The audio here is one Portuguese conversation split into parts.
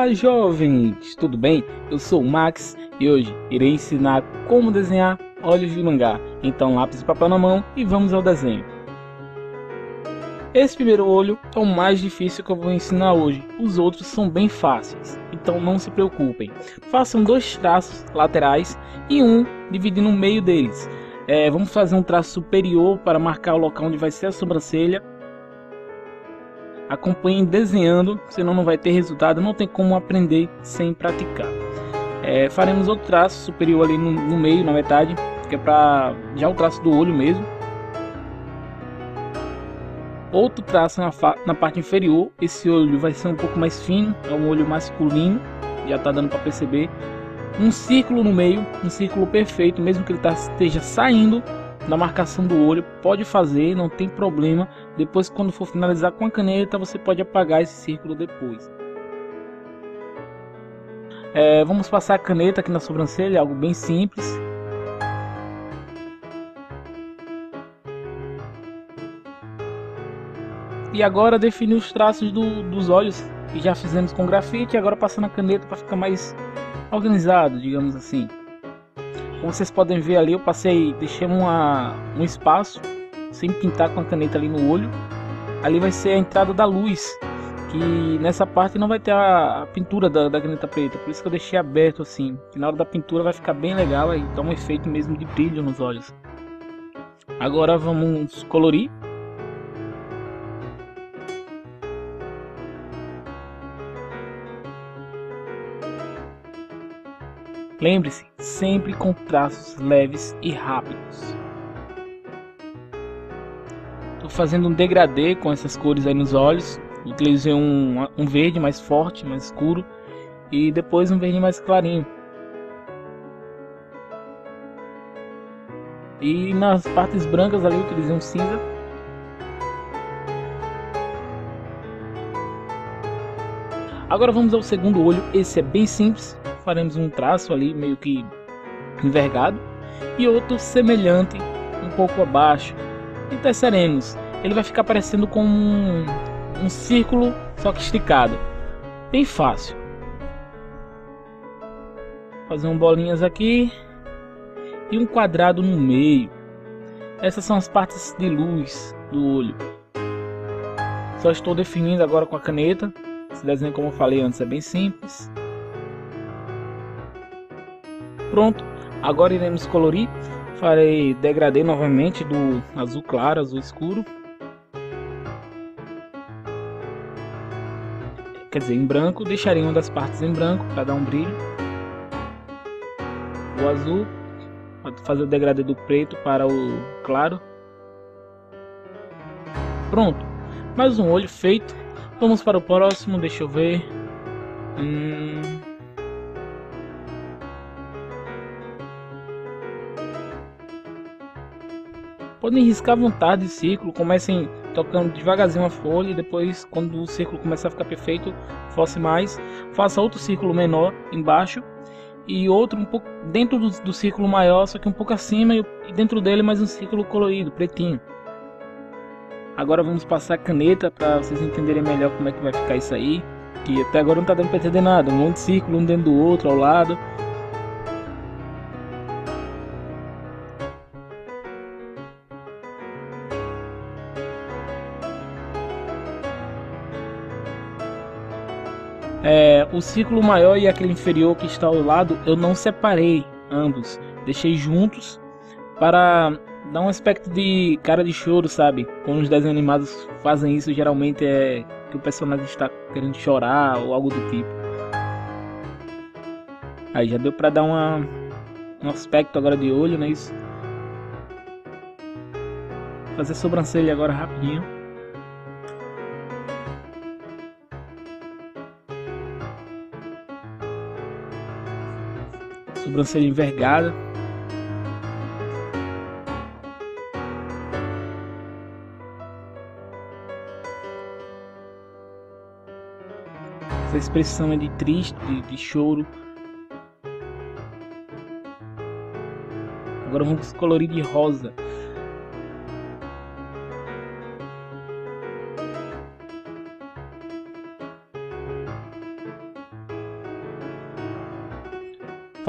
Olá, jovens! Tudo bem? Eu sou o Max e hoje irei ensinar como desenhar olhos de mangá. Então, lápis e papel na mão e vamos ao desenho. Esse primeiro olho é o mais difícil que eu vou ensinar hoje. Os outros são bem fáceis, então não se preocupem. Façam dois traços laterais e um dividindo o meio deles. É, vamos fazer um traço superior para marcar o local onde vai ser a sobrancelha acompanhem desenhando, senão não vai ter resultado, não tem como aprender sem praticar. É, faremos outro traço superior ali no, no meio, na metade, que é para já o traço do olho mesmo. Outro traço na, na parte inferior, esse olho vai ser um pouco mais fino, é um olho masculino, já está dando para perceber. Um círculo no meio, um círculo perfeito, mesmo que ele tá, esteja saindo da marcação do olho, pode fazer, não tem problema. Depois, quando for finalizar com a caneta, você pode apagar esse círculo depois. É, vamos passar a caneta aqui na sobrancelha, algo bem simples. E agora definir os traços do, dos olhos que já fizemos com grafite, agora passando a caneta para ficar mais organizado, digamos assim. Como vocês podem ver ali, eu passei, deixei uma, um espaço sem pintar com a caneta ali no olho. Ali vai ser a entrada da luz, que nessa parte não vai ter a, a pintura da, da, caneta preta, por isso que eu deixei aberto assim. Que na hora da pintura vai ficar bem legal, aí dá um efeito mesmo de brilho nos olhos. Agora vamos colorir. Lembre-se, sempre com traços leves e rápidos. Estou fazendo um degradê com essas cores aí nos olhos. Utilizei um, um verde mais forte, mais escuro. E depois um verde mais clarinho. E nas partes brancas ali utilizei um cinza. Agora vamos ao segundo olho. Esse é bem simples faremos um traço ali meio que envergado e outro semelhante um pouco abaixo. E teceremos ele vai ficar parecendo com um, um círculo só que esticado. Bem fácil. Fazer um bolinhas aqui e um quadrado no meio. Essas são as partes de luz do olho. Só estou definindo agora com a caneta. Esse desenho como eu falei antes é bem simples Pronto, agora iremos colorir. Farei degradê novamente do azul claro, azul escuro. Quer dizer, em branco, deixarei uma das partes em branco para dar um brilho. O azul, fazer o degradê do preto para o claro. Pronto, mais um olho feito. Vamos para o próximo, deixa eu ver. Hum... Podem riscar à vontade o círculo, comecem tocando devagarzinho a folha e depois quando o círculo começar a ficar perfeito, force mais, faça outro círculo menor embaixo e outro um pouco dentro do, do círculo maior, só que um pouco acima e, dentro dele mais um círculo colorido, pretinho. Agora vamos passar a caneta para vocês entenderem melhor como é que vai ficar isso aí. Que até agora não está dando para entender nada, um monte de círculo um dentro do outro ao lado. É, o círculo maior e aquele inferior que está ao lado, eu não separei ambos. Deixei juntos para dar um aspecto de cara de choro, sabe? Quando os desenhos animados fazem isso, geralmente é que o personagem está querendo chorar ou algo do tipo. Aí já deu para dar uma, um aspecto agora de olho, né? Isso. Fazer sobrancelha agora rapidinho. Sobrancelha envergada. Essa expressão é de triste, de, de choro. Agora vamos colorir de rosa.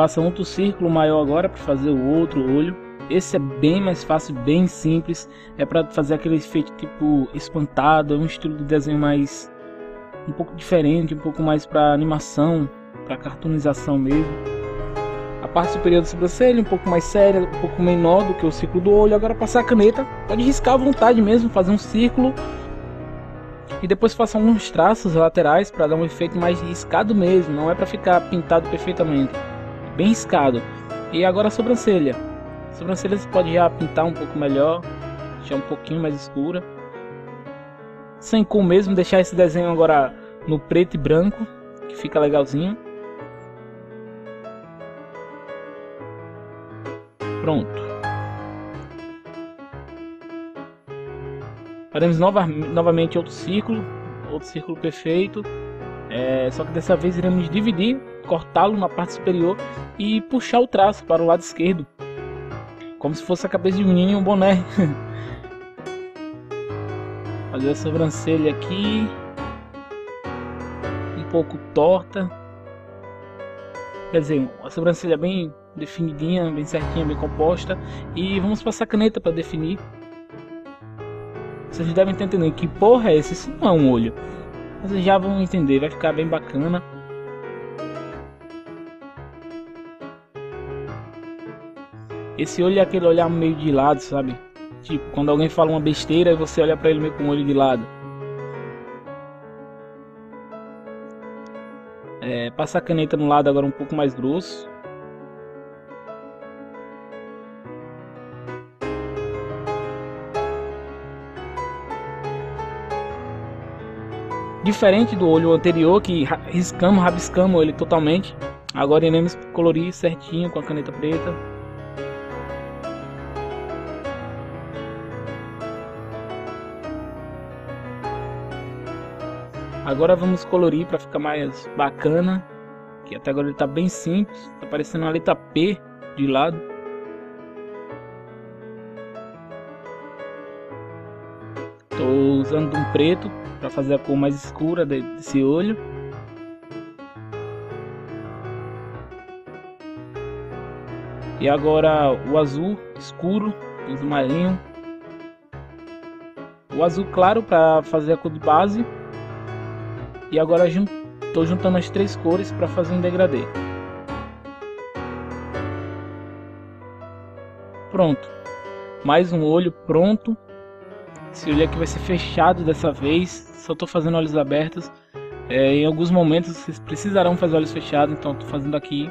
Faça outro círculo maior agora para fazer o outro olho. Esse é bem mais fácil, bem simples. É para fazer aquele efeito tipo espantado, é um estilo de desenho mais um pouco diferente, um pouco mais para animação, para cartoonização mesmo. A parte superior da sobrancelha um pouco mais séria, um pouco menor do que o círculo do olho. Agora passar a caneta, pode riscar à vontade mesmo, fazer um círculo e depois faça alguns traços laterais para dar um efeito mais riscado mesmo, não é para ficar pintado perfeitamente, bem riscado. E agora a sobrancelha. A sobrancelha você pode já pintar um pouco melhor, deixar um pouquinho mais escura. Sem cor mesmo, deixar esse desenho agora no preto e branco, que fica legalzinho. Pronto. Faremos nova, novamente outro círculo, outro círculo perfeito. É, só que dessa vez iremos dividir, cortá-lo na parte superior e puxar o traço para o lado esquerdo. Como se fosse a cabeça de um menino e um boné. Fazer a sobrancelha aqui. Um pouco torta. Quer dizer, a sobrancelha bem definidinha, bem certinha, bem composta. E vamos passar caneta para definir vocês devem estar entendendo que porra é esse? Isso não é um olho. Vocês já vão entender, vai ficar bem bacana. Esse olho é aquele olhar meio de lado, sabe? Tipo, quando alguém fala uma besteira, você olha para ele meio com o olho de lado. É, passa a caneta no lado agora um pouco mais grosso. Diferente do olho anterior que riscamos, rabiscamos ele totalmente. Agora iremos colorir certinho com a caneta preta. Agora vamos colorir para ficar mais bacana. Que até agora ele está bem simples, está parecendo uma letra P de lado. Estou usando um preto para fazer a cor mais escura desse olho. E agora o azul escuro, uso marinho. O azul claro para fazer a cor de base. E agora estou juntando as três cores para fazer um degradê. Pronto. Mais um olho pronto. Esse olho aqui vai ser fechado dessa vez só estou fazendo olhos abertos. É, em alguns momentos vocês precisarão fazer olhos fechados, então estou fazendo aqui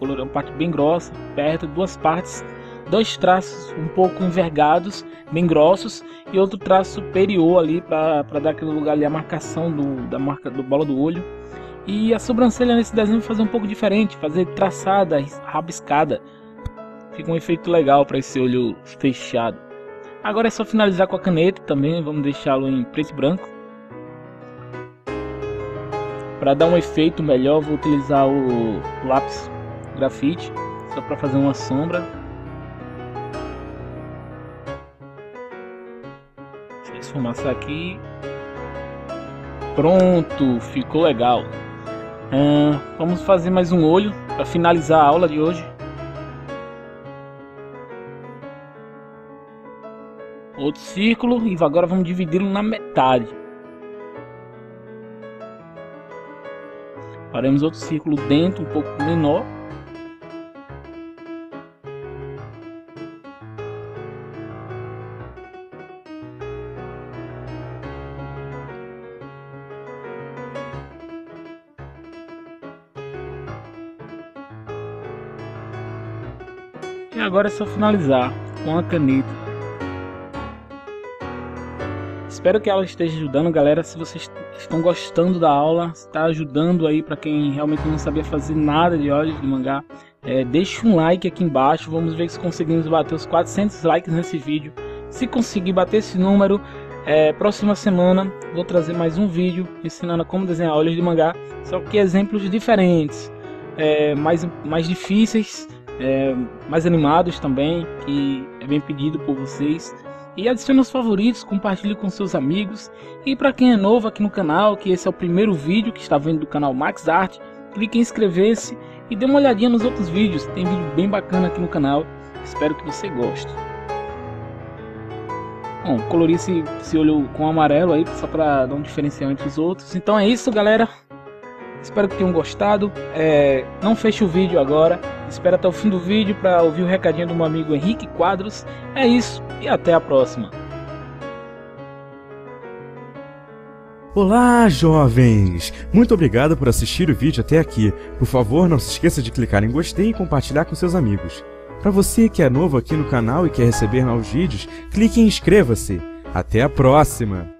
uma parte bem grossa, perto, duas partes, dois traços um pouco envergados, bem grossos, e outro traço superior ali para dar aquele lugar ali a marcação do, da marca do bola do olho. E a sobrancelha nesse desenho fazer um pouco diferente, fazer traçada, rabiscada. Fica um efeito legal para esse olho fechado. Agora é só finalizar com a caneta também, vamos deixá-lo em preto e branco. Para dar um efeito melhor, vou utilizar o lápis grafite, só para fazer uma sombra. Esfumaçar aqui. Pronto, ficou legal. Vamos fazer mais um olho para finalizar a aula de hoje. Outro círculo e agora vamos dividi-lo na metade. Faremos outro círculo dentro, um pouco menor. E agora é só finalizar com a caneta. Espero que ela esteja ajudando, galera. Se vocês estão gostando da aula, está ajudando aí para quem realmente não sabia fazer nada de olhos de mangá, é, deixe um like aqui embaixo. Vamos ver se conseguimos bater os 400 likes nesse vídeo. Se conseguir bater esse número, é, próxima semana vou trazer mais um vídeo ensinando como desenhar olhos de mangá, só que exemplos diferentes, é, mais, mais difíceis, é, mais animados também, que é bem pedido por vocês e adicione os favoritos, compartilhe com seus amigos. E para quem é novo aqui no canal, que esse é o primeiro vídeo que está vendo do canal Max Art, clique em inscrever-se e dê uma olhadinha nos outros vídeos, tem vídeo bem bacana aqui no canal, espero que você goste. Bom, colori esse, esse olho com amarelo aí, só para dar um diferencial entre os outros. Então é isso, galera. Espero que tenham gostado. É, não feche o vídeo agora. Espero até o fim do vídeo para ouvir o recadinho do meu amigo Henrique Quadros. É isso e até a próxima. Olá, jovens! Muito obrigado por assistir o vídeo até aqui. Por favor, não se esqueça de clicar em gostei e compartilhar com seus amigos. Para você que é novo aqui no canal e quer receber novos vídeos, clique em inscreva-se. Até a próxima!